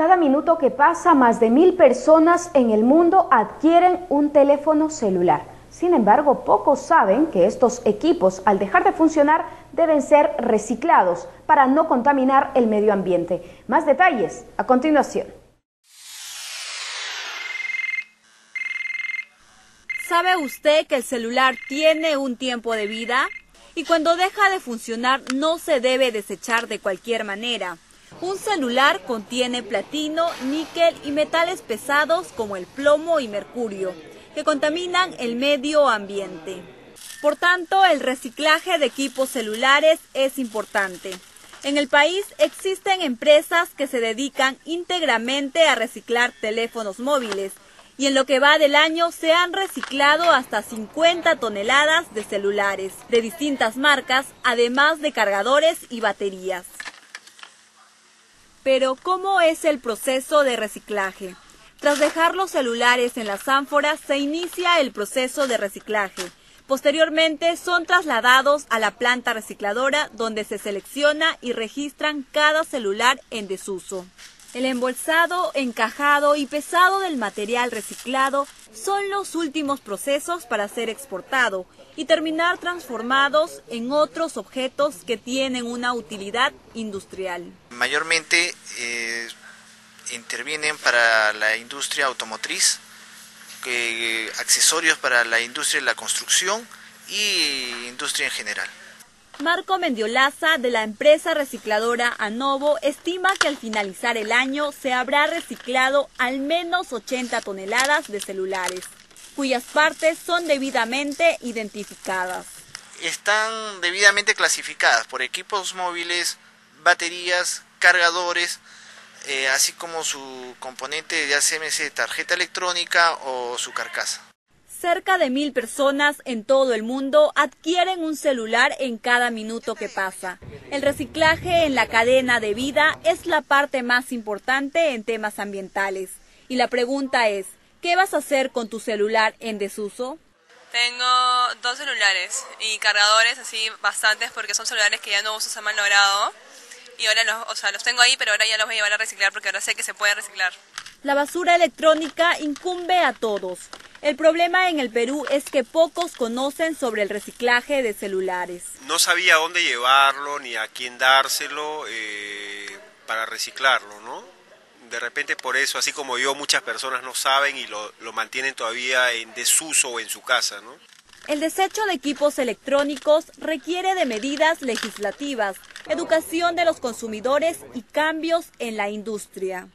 Cada minuto que pasa, más de mil personas en el mundo adquieren un teléfono celular. Sin embargo, pocos saben que estos equipos, al dejar de funcionar, deben ser reciclados para no contaminar el medio ambiente. Más detalles a continuación. ¿Sabe usted que el celular tiene un tiempo de vida? Y cuando deja de funcionar no se debe desechar de cualquier manera. Un celular contiene platino, níquel y metales pesados como el plomo y mercurio, que contaminan el medio ambiente. Por tanto, el reciclaje de equipos celulares es importante. En el país existen empresas que se dedican íntegramente a reciclar teléfonos móviles y en lo que va del año se han reciclado hasta 50 toneladas de celulares de distintas marcas, además de cargadores y baterías. Pero, ¿cómo es el proceso de reciclaje? Tras dejar los celulares en las ánforas, se inicia el proceso de reciclaje. Posteriormente son trasladados a la planta recicladora donde se selecciona y registran cada celular en desuso. El embolsado, encajado y pesado del material reciclado son los últimos procesos para ser exportado y terminar transformados en otros objetos que tienen una utilidad industrial. Mayormente eh, intervienen para la industria automotriz, accesorios para la industria de la construcción y industria en general. Marco Mendiolaza de la empresa recicladora Anovo estima que al finalizar el año se habrá reciclado al menos 80 toneladas de celulares, cuyas partes son debidamente identificadas. Están debidamente clasificadas por equipos móviles, baterías, cargadores, eh, así como su componente de ACMS tarjeta electrónica o su carcasa. Cerca de mil personas en todo el mundo adquieren un celular en cada minuto que pasa. El reciclaje en la cadena de vida es la parte más importante en temas ambientales. Y la pregunta es, ¿qué vas a hacer con tu celular en desuso? Tengo dos celulares y cargadores así bastantes porque son celulares que ya no uso, se han malogrado. Y ahora los, o sea, los tengo ahí, pero ahora ya los voy a llevar a reciclar porque ahora sé que se puede reciclar. La basura electrónica incumbe a todos. El problema en el Perú es que pocos conocen sobre el reciclaje de celulares. No sabía dónde llevarlo ni a quién dárselo eh, para reciclarlo, ¿no? De repente por eso, así como yo, muchas personas no saben y lo, lo mantienen todavía en desuso o en su casa, ¿no? El desecho de equipos electrónicos requiere de medidas legislativas, educación de los consumidores y cambios en la industria.